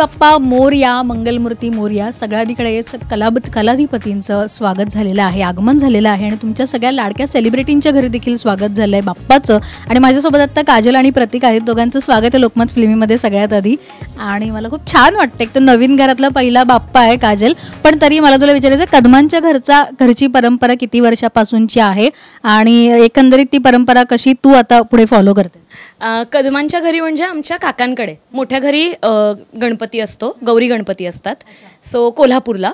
गणपती बाप्पा मोरया मंगलमूर्ती मोरया सगळ्याधिकडे स- कला कलाधिपतींचं स्वागत झालेलं आहे आगमन झालेलं आहे आणि तुमच्या सगळ्या लाडक्या सेलिब्रिटींच्या घरी देखील स्वागत झालं आहे बाप्पाचं. आणि माझ्यासोबत आत्ता काजल आणि प्रतीक आहेत. दोघांचं स्वागत आहे लोकमत फिल्मीमध्ये सगळ्यात आधी. आणि मला खूप छान वाटतं एक तर नवीन घरातला पहिला बाप्पा आहे काजल. पण तरी मला तुला विचारायचं आहे, कदमांच्या घरचा घरची परंपरा किती वर्षापासूनची आहे? आणि एकंदरीत ती परंपरा कशी तू आता पुढे फॉलो करते कदमांच्या घरी म्हणजे आमच्या काकांकडे. मोठ्या घरी गणपती असतो गौरी गणपती असतात. सो कोल्हापूरला.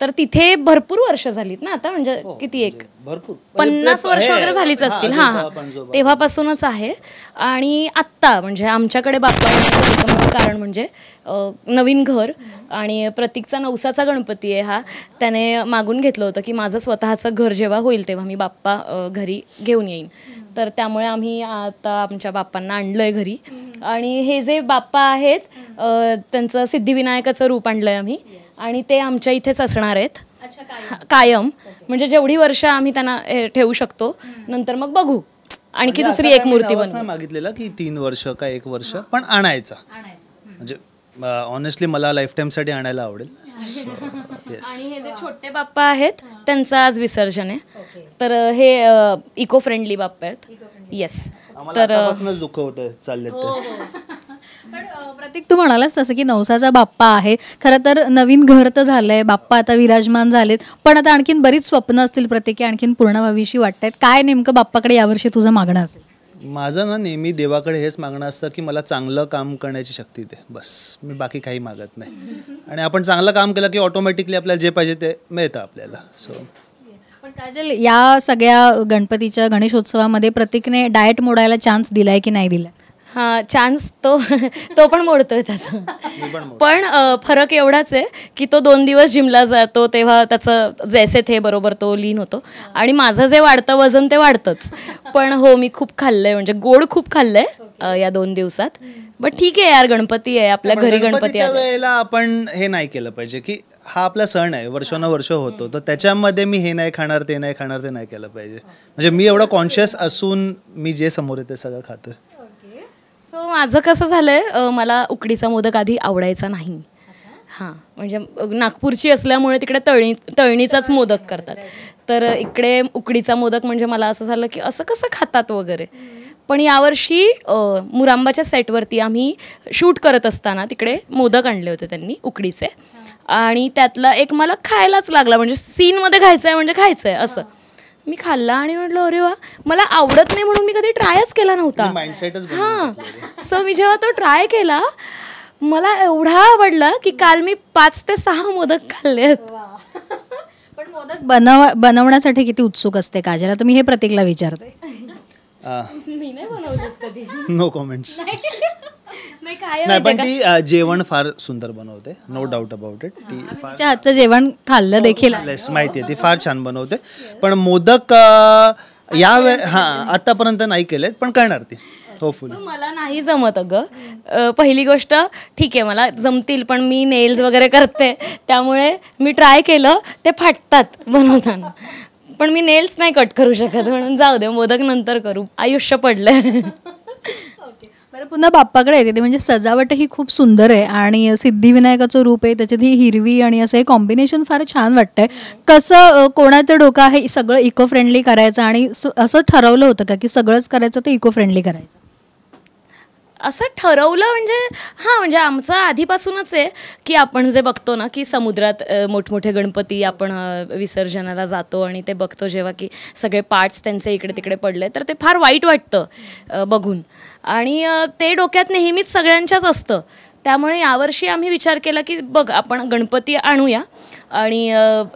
तर तिथे भरपूर वर्ष झालीत ना आता? म्हणजे किती एक? भरपूर. पन्नास वर्ष वगैरे झालीच असतील हां. हां तेव्हापासूनच आहे. आणि आत्ता म्हणजे आमच्याकडे बाप्पा कारण म्हणजे नवीन घर आणि प्रतीकचा नवसाचा गणपती आहे हा. त्याने मागून घेतलं होतं की माझं स्वतःचं घर जेव्हा होईल तेव्हा मी बाप्पा घरी घेऊन येईन. तर त्यामुळे आम्ही आता आमच्या बाप्पांना आणलंय घरी. आणि हे जे बाप्पा आहेत अ, त्यांचं सिद्धिविनायकाचं रूप आणलंय आम्ही. आणि ते आमच्या इथेच असणार आहेत. कायम. म्हणजे जेवढी वर्ष आम्ही त्यांना ठेवू शकतो नंतर मग बघू. आणखी दुसरी एक मूर्ती बनवू नाही मागितलेलं की तीन वर्ष का एक वर्ष पण आणायचा. म्हणजे ऑनेस्टली मला लाईफ टाईमसाठी आणायला आवडेल. येस आणि हे जे छोटे बाप्पा आहेत त्यांचं आज विसर्जन आहे. तर हे इको फ्रेंडली बाप्पा आहेत. येस आम्हाला आतापासूनच दुःख होतं चालले हो, पण अ, प्रतीक तू म्हणालास तसं की नवसाचा बाप्पा आहे. खरं तर नवीन घर तर झालंय बाप्पा आता विराजमान झालेत. पण आता आणखीन बरीच स्वप्न असतील प्रत्येकी आणखीन पूर्ण व्हावीशी वाटतायत काय नेमकं बाप्पाकडे यावर्षी तुझं मागणं असेल? माझं ना नेहमी देवाकडे हेच मागणं असतं की मला चांगलं काम करण्याची शक्ती दे. बस मी बाकी काही मागत नाही. आणि आपण चांगलं काम केलं की ऑटोमॅटिकली आपल्याला जे पाहिजे ते मिळतं आपल्याला. सो पण काजल या सगळ्या गणपतीच्या गणेशोत्सवामध्ये प्रतीकने डाएट मोडायला चान्स दिलाय की नाही दिलाय? हा चान्स तो तो पण मोडतोय त्याचा. पण फरक एवढाच आहे की तो दोन दिवस जिमला जातो तेव्हा त्याचं जैसे थे बरोबर तो लीन होतो. आणि माझं जे वाढतं वजन ते वाढतंच. पण हो मी खूप खाल्लंय म्हणजे गोड खूप खाल्लंय या दोन दिवसात. बट ठीक आहे यार गणपती आहे आपल्या घरी गणपती वेळेला आपण हे नाही केलं पाहिजे की हा आपला सण आहे वर्षानुवर्ष होतो. तर त्याच्यामध्ये मी हे नाही खाणार ते नाही खाणार ते नाही केलं पाहिजे. म्हणजे मी एवढं कॉन्शियस असून मी जे समोर येते सगळं खातं माझं कसं झालंय मला उकडीचा मोदक आधी आवडायचा नाही. हां म्हणजे नागपूरची असल्यामुळे तिकडे तळणी तळणीचाच मोदक करतात. तर इकडे उकडीचा मोदक म्हणजे मला असं झालं की असं कसं खातात वगैरे. पण यावर्षी मुरांबाच्या सेटवरती आम्ही शूट करत असताना तिकडे मोदक आणले होते त्यांनी उकडीचे. आणि त्यातला एक मला खायलाच लागला म्हणजे सीनमध्ये खायचं आहे म्हणजे खायचं आहे असं मी खाल्ला आणि म्हटलं अरे वा मला आवडत नाही म्हणून मी कधी ट्रायच केला नव्हता. हां. सो मी जेव्हा तो ट्राय केला मला एवढा आवडला की काल मी पाच ते सहा मोदक खाल्ले आहेत. पण मोदक बनव बनवण्यासाठी किती उत्सुक असते काजल? आता मी हे प्रतीकला विचारते. मी नाही बनवलं कधी. नो कॉमेंट्स नाही काय नाही पण ती अ, जेवण फार सुंदर बनवते. नो डाऊट अबाउट इट ती फार तिच्या हातचं जेवण खाल्लं देखील. आहे. लेस माहिती आहे ती फार छान बनवते. पण मोदक अ, या वे हां आतापर्यंत नाही केलेत पण करणार ती. होपफुली मला नाही जमत अगं. अ, पहिली गोष्ट ठीक आहे मला जमतील पण मी नेल्स वगैरे करते. त्यामुळे मी ट्राय केलं ते फाटतात बनवताना. पण मी नेल्स नाही कट करू शकत म्हणून जाऊ दे मोदक नंतर करू. आयुष्य पडलंय. पुन्हा बाप्पाकडे येते. ते म्हणजे सजावट ही खूप सुंदर आहे आणि सिद्धिविनायकाचं रूप आहे त्याच्यात ही हिरवी आणि असं हे कॉम्बिनेशन फार छान वाटतंय. कसं कोणाचं डोकं आहे सगळं इको फ्रेंडली करायचं आणि असं ठरवलं होतं का की सगळंच करायचं ते इको फ्रेंडली करायचं? असं ठरवलं म्हणजे हां म्हणजे आमचं आधीपासूनच आहे की आपण जे बघतो ना की समुद्रात मोठमोठे गणपती आपण विसर्जनाला जातो आणि ते बघतो जेव्हा की सगळे पार्ट्स त्यांचे इकडे तिकडे पडले तर ते फार वाईट वाटतं बघून. आणि ते डोक्यात नेहमीच सगळ्यांच्याच असतं. त्यामुळे यावर्षी आम्ही विचार केला की बघ आपण गणपती आणूया आणि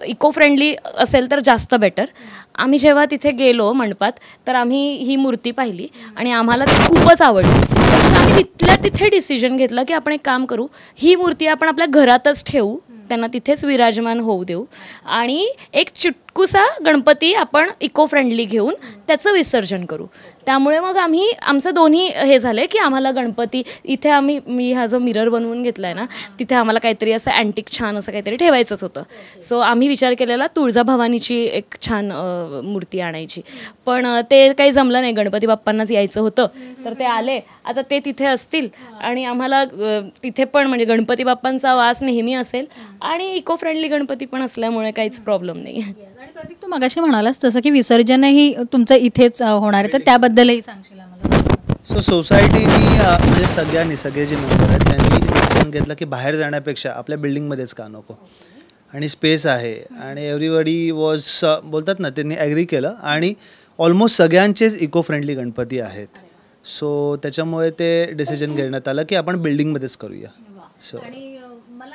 इको फ्रेंडली असेल तर जास्त बेटर आम्ही जेव्हा तिथे गेलो मंडपात तर आम्ही ही मूर्ती पाहिली आणि आम्हाला ती खूपच आवडली. आम्ही तिथल्या तिथे डिसिजन घेतलं की आपण एक काम करू ही मूर्ती आपण आपल्या घरातच ठेवू त्यांना तिथेच विराजमान होऊ देऊ. आणि एक चिट छोटकूसा गणपती आपण इको फ्रेंडली घेऊन त्याचं विसर्जन करू. त्यामुळे मग आम्ही आमचं दोन्ही हे झालं की आम्हाला गणपती इथे आम्ही मी हा जो मिरर बनवून घेतला आहे ना तिथे आम्हाला काहीतरी असं अँटिक छान असं काहीतरी ठेवायचंच होतं. सो आम्ही विचार केलेला तुळजाभवानीची एक छान मूर्ती आणायची. पण ते काही जमलं नाही. गणपती बाप्पांनाच यायचं होतं. तर ते आले. आता ते तिथे असतील. आणि आम्हाला तिथे पण म्हणजे गणपती बाप्पांचा वास नेहमी असेल. आणि इको फ्रेंडली गणपती पण असल्यामुळे काहीच प्रॉब्लेम नाही. आहे प्रतीक तू मगाशी म्हणालास तसं की विसर्जनही तुमचं इथेच होणार आहे. तर त्याबद्दलही सांगशील सो सोसायटीनी म्हणजे सगळ्यांनी सगळे जे मेंबर आहेत त्यांनी डिसिजन घेतलं की बाहेर जाण्यापेक्षा आपल्या बिल्डिंगमध्येच का नको? आणि स्पेस आहे. आणि एव्हरीबडी वॉज बोलतात ना त्यांनी ॲग्री केलं. आणि ऑलमोस्ट सगळ्यांचेच इको फ्रेंडली गणपती आहेत. सो त्याच्यामुळे ते डिसिजन घेण्यात आलं की आपण बिल्डिंगमध्येच करूया. सो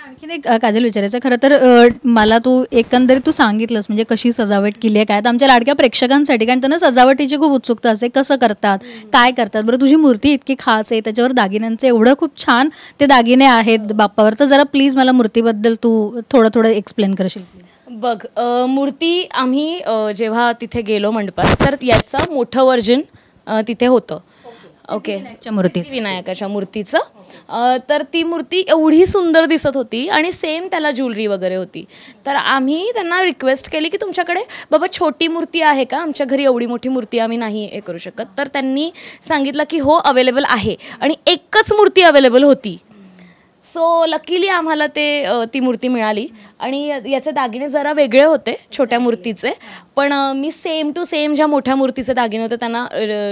आणखीन एक काजल विचारायचं खरं तर मला तू एकंदरीत तू सांगितलंस म्हणजे कशी सजावट केली आहे काय तर आमच्या लाडक्या प्रेक्षकांसाठी कारण त्यांना सजावटीची खूप उत्सुकता असते कसं करतात काय करतात. बरं तुझी मूर्ती इतकी खास आहे त्याच्यावर दागिन्यांचे एवढं खूप छान ते दागिने आहेत. बाप्पावर तर जरा प्लीज मला मूर्तीबद्दल तू थोडं थोडं एक्सप्लेन करशील बघ मूर्ती आम्ही जेव्हा तिथे गेलो मंडपात तर याचं मोठं वर्जन तिथे होतं. ओके विनायकच्या मूर्तीचं. विनायकाच्या मूर्तीचं. तर ती मूर्ती एवढी सुंदर दिसत होती आणि सेम त्याला ज्वेलरी वगैरे होती. तर आम्ही त्यांना रिक्वेस्ट केली की तुमच्याकडे बाबा छोटी मूर्ती आहे का? आमच्या घरी एवढी मोठी मूर्ती आम्ही नाही हे करू शकत. तर त्यांनी सांगितलं की हो अवेलेबल आहे. आणि एकच मूर्ती अवेलेबल होती. सो लकीली आम्हाला ते ती मूर्ती मिळाली. आणि याचे दागिने जरा वेगळे होते छोट्या मूर्तीचे. पण मी सेम टू सेम ज्या मोठ्या मूर्तीचे दागिने होते त्यांना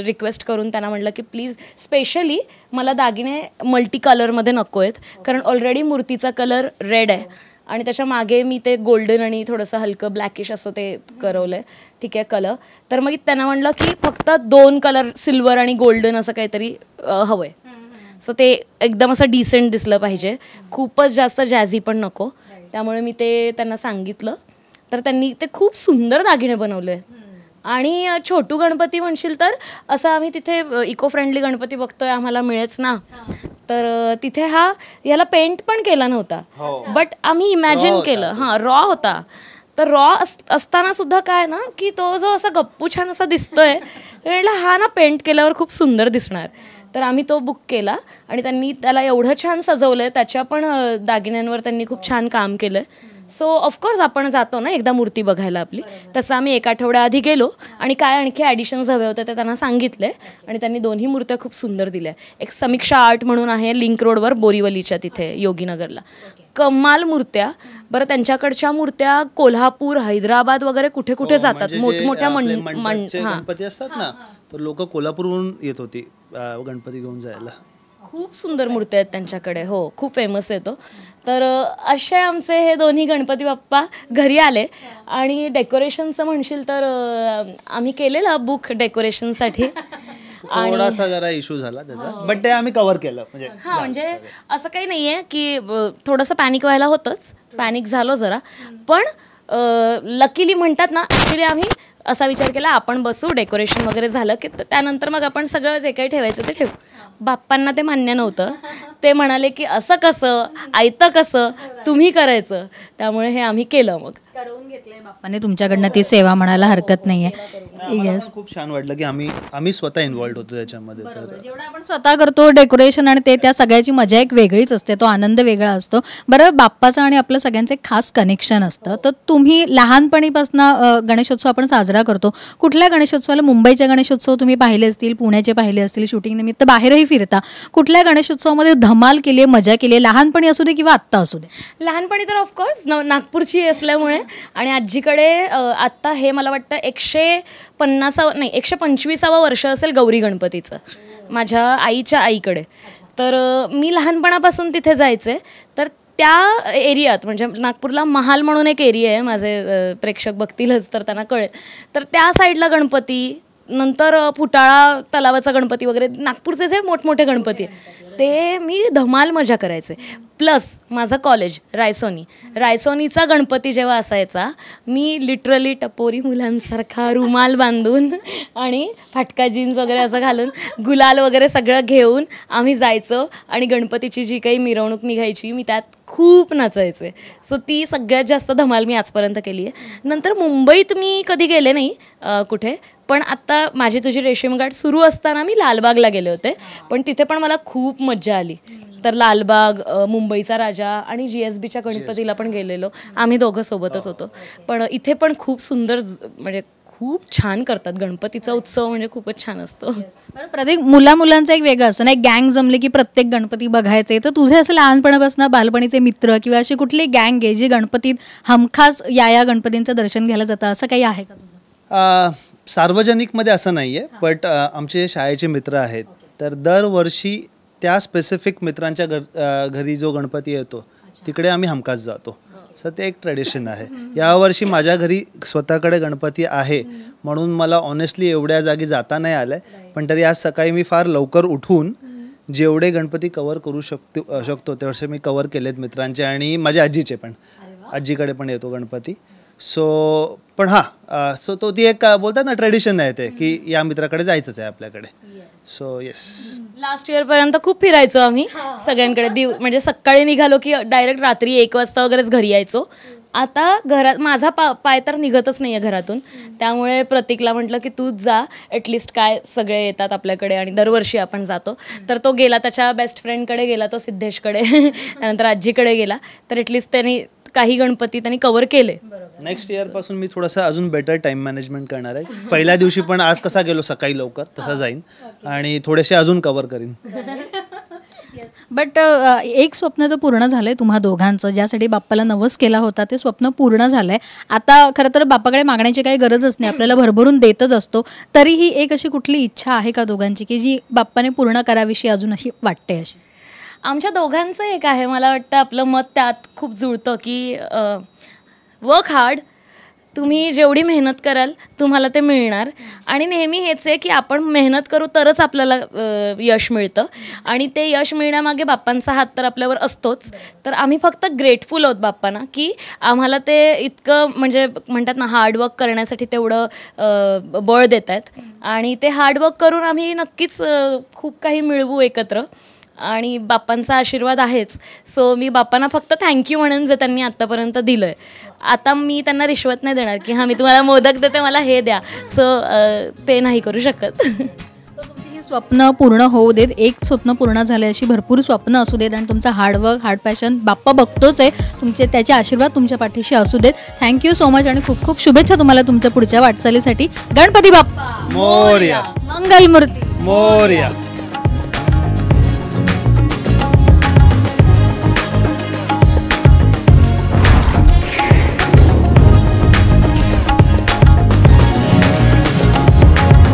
रिक्वेस्ट करून त्यांना म्हटलं की प्लीज स्पेशली मला दागिने मल्टी कलरमध्ये नको आहेत. कारण ऑलरेडी मूर्तीचा कलर रेड आहे. आणि त्याच्यामागे मी ते गोल्डन आणि थोडंसं हलकं ब्लॅकिश असं ते करवलं आहे ठीक आहे कलर तर मग त्यांना म्हटलं की फक्त दोन कलर सिल्वर आणि गोल्डन असं काहीतरी हवं आहे सो ते एकदम असं डिसेंट दिसलं पाहिजे. खूपच जास्त जॅझी पण नको. त्यामुळे मी ते त्यांना सांगितलं. तर त्यांनी ते खूप सुंदर दागिने बनवले. आणि छोटू गणपती म्हणशील तर असं आम्ही तिथे इको फ्रेंडली गणपती बघतोय आम्हाला मिळेच ना. तर तिथे हा याला पेंट पण केला नव्हता. बट आम्ही इमॅजिन केलं. हां रॉ होता. तर रॉ अस असताना सुद्धा काय ना की तो जो असा गप्पू छान असा दिसतोय. म्हटलं हा ना पेंट केल्यावर खूप सुंदर दिसणार. तर आम्ही तो बुक केला आणि त्यांनी त्याला एवढं छान सजवलंय त्याच्या पण दागिन्यांवर त्यांनी खूप छान काम केलंय. सो ऑफकोर्स आपण जातो ना एकदा मूर्ती बघायला आपली. तसं आम्ही एक आठवड्या आधी गेलो आणि काय आणखी ॲडिशन्स हवे होते ते त्यांना सांगितले आणि त्यांनी दोन्ही मूर्त्या खूप सुंदर दिल्या. एक समीक्षा आर्ट म्हणून आहे लिंक रोडवर बोरीवलीच्या तिथे योगीनगरला. कमाल मूर्त्या. बरं त्यांच्याकडच्या मूर्त्या कोल्हापूर हैदराबाद वगैरे कुठे कुठे जातात? म्हणजे मोठमोठ्या मन मंडपचे हां. गणपती असतात ना तर लोक कोल्हापूरहून येत होती गणपती घेऊन जायला. खूप सुंदर मूर्ती आहेत त्यांच्याकडे हो खूप फेमस आहे तो. तर असे आमचे हे दोन्ही गणपती बाप्पा घरी आले आणि डेकोरेशनचं म्हणशील तर आम्ही केलेलं बुक डेकोरेशनसाठी थोडासा जरा इश्यू झाला त्याचा बट ते आम्ही कव्हर केलं म्हणजे हा म्हणजे असं काही नाहीये की थोडंसं पॅनिक व्हायला होतंच पॅनिक झालो जरा. पण लकीली म्हणतात ना ॲक्च्युली आम्ही असा विचार केला आपण बसू डेकोरेशन वगैरे झालं की त्यानंतर मग आपण सगळं जे काही ठेवायचं ते ठेवू. बाप्पांना ते मान्य नव्हतं. ते म्हणाले की असं कसं? आयतं कसं? तुम्ही करायचं. त्यामुळे हे आम्ही केलं मग. करवून घेतलंय बाप्पाने तुमच्याकडनं ती सेवा म्हणायला हरकत नाहीये. आम्हाला पण खूप छान वाटलं की आम्ही आम्ही स्वतः इन्व्हॉल्ड होतो त्याच्यामध्ये तर जेवढं आपण स्वतः करतो डेकोरेशन आणि ते त्या सगळ्याची मजा एक वेगळीच असते. तो आनंद वेगळा असतो. बरं बाप्पाचं आणि आपलं सगळ्यांचं एक खास कनेक्शन असतं. तर तुम्ही लहानपणीपासून गणेशोत्सव आपण साजरा करतो. कुठल्या गणेशोत्सवाला? मुंबईचे गणेशोत्सव तुम्ही पाहिले असतील पुण्याचे पाहिले असतील शूटिंग निमित्त बाहेरही फिरता. कुठल्या गणेशोत्सवामध्ये धमाल केली आहे मजा केली आहे लहानपणी असू दे किंवा आत्ता असू दे. लहानपणी तर ऑफकोर्स नागपूरची असल्यामुळे आणि आजीकडे आत्ता हे मला वाटतं एकशे पन्नासावं नाही एकशे पंचवीसावं वर्ष असेल गौरी गणपतीचं. माझ्या आईच्या आईकडे. तर मी लहानपणापासून तिथे जायचे. तर त्या एरियात म्हणजे नागपूरला महाल म्हणून एक एरिया आहे माझे प्रेक्षक बघतीलच तर त्यांना कळेल. तर त्या साईडला गणपती नंतर फुटाळा तलावाचा गणपती वगैरे नागपूरचे जे मोठमोठे गणपती आहे ते मी धमाल मजा करायचे. प्लस माझं कॉलेज रायसोनी. रायसोनीचा गणपती जेव्हा असायचा मी लिटरली टपोरी मुलांसारखा रुमाल बांधून आणि फाटका जीन्स वगैरे असं घालून गुलाल वगैरे सगळं घेऊन आम्ही जायचो आणि गणपतीची जी काही मिरवणूक निघायची मी त्यात खूप नाचायचे. सो ती सगळ्यात जास्त धमाल मी आजपर्यंत केली आहे नंतर मुंबईत मी कधी गेले नाही कुठे पण आत्ता माझी तुझी रेशीमगाठ सुरू असताना मी लालबागला गेले होते. पण तिथे पण मला खूप मज्जा आली. तर लालबाग मुंबईचा राजा आणि जी एस बीच्या गणपतीला पण गेलेलो. आम्ही दोघं सोबतच होतो. पण इथे पण खूप सुंदर ज- म्हणजे खूप छान करतात. गणपतीचा उत्सव म्हणजे खूपच छान असतो. प्रत्येक मुला मुलांचं एक वेगळं असं ना एक गँग जमले की प्रत्येक गणपती बघायचे. तर तुझे असं लहानपणापासून बालपणीचे मित्र किंवा अशी कुठली गँग आहे जी गणपतीत हमखास या या गणपतींचं दर्शन घ्यायला जातं असं काही आहे का तुझं? सार्वजनिकमध्ये असं नाही आहे बट आमचे शाळेचे मित्र आहेत. तर दरवर्षी त्या स्पेसिफिक मित्रांच्या घर घरी जो गणपती येतो तिकडे आम्ही हमखास जातो. सर ते एक ट्रेडिशन आहे. यावर्षी माझ्या घरी स्वतःकडे गणपती आहे म्हणून मला ऑनेस्टली एवढ्या जागी जाता नाही आलं आहे पण तरी आज सकाळी मी फार लवकर उठून जेवढे गणपती कवर करू शकतो शकतो तेवढे मी कवर केलेत मित्रांचे आणि माझ्या आजीचे पण. आजीकडे पण येतो गणपती. सो पण हां सो तो ती एक बोलतात ना ट्रेडिशन आहे ते की या मित्राकडे जायचंच आहे आपल्याकडे. सो येस लास्ट इयर पर्यंत खूप फिरायचो आम्ही सगळ्यांकडे. दिव म्हणजे सकाळी निघालो की डायरेक्ट रात्री एक वाजता वगैरेच घरी यायचो. आता घरात माझा पा पाय तर निघतच नाही आहे घरातून त्यामुळे प्रतीकला म्हटलं की तूच जा ॲटलिस्ट काय सगळे येतात आपल्याकडे आणि दरवर्षी आपण जातो. तर तो गेला त्याच्या बेस्ट फ्रेंडकडे गेला तो सिद्धेशकडे. त्यानंतर आजीकडे गेला. तर ॲटलिस्ट त्यांनी काही गणपती त्यांनी कवर केले. नेक्स्ट इयरपासून मी थोडंसं अजून बेटर टाईम मॅनेजमेंट करणार आहे. पहिल्या दिवशी पण आज कसा गेलो सकाळी लवकर तसा जाईन. आणि थोडेसे अजून कवर करीन. बट एक स्वप्न तर पूर्ण झालंय तुम्हा दोघांचं ज्यासाठी बाप्पाला नवस केला होता ते स्वप्न पूर्ण झालंय. आता खरं तर बाप्पाकडे मागण्याची काही गरजच नाही आपल्याला भरभरून देतच असतो. तरीही एक अशी कुठली इच्छा आहे का दोघांची की जी बाप्पाने पूर्ण करावीशी अजून अशी वाटते अशी? आमच्या दोघांचं एक आहे. मला वाटतं आपलं मत त्यात खूप जुळतं की वर्क हार्ड तुम्ही जेवढी मेहनत कराल तुम्हाला ते मिळणार. आणि नेहमी हेच आहे की आपण मेहनत करू तरच आपल्याला यश मिळतं. आणि ते यश मिळण्यामागे बाप्पांचा हात तर आपल्यावर असतोच. तर आम्ही फक्त ग्रेटफुल आहोत बाप्पांना की आम्हाला ते इतकं म्हणजे म्हणतात ना हार्डवर्क करण्यासाठी तेवढं बळ देत आहेत आणि ते हार्डवर्क करून आम्ही नक्कीच खूप काही मिळवू एकत्र. आणि बाप्पांचा आशीर्वाद आहेच. सो मी बाप्पांना फक्त थँक्यू म्हणून जे त्यांनी आत्तापर्यंत दिलं आहे आता मी त्यांना रिश्वत नाही देणार की हां मी तुम्हाला मोदक देते मला हे द्या. सो ते नाही करू शकत. ही स्वप्न पूर्ण होऊ देत. एक स्वप्न पूर्ण झाले अशी भरपूर स्वप्न असू देत आणि तुमचं हार्डवर्क हार्ड पॅशन बाप्पा बघतोच आहे. तुमचे त्याचे आशीर्वाद तुमच्या पाठीशी असू देत. थँक्यू सो मच आणि खूप खूप शुभेच्छा तुम्हाला तुमच्या पुढच्या वाटचालीसाठी. गणपती बाप्पा! मोर्या. मंगलमूर्ती. मोर्या.